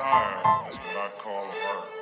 style is what I call art.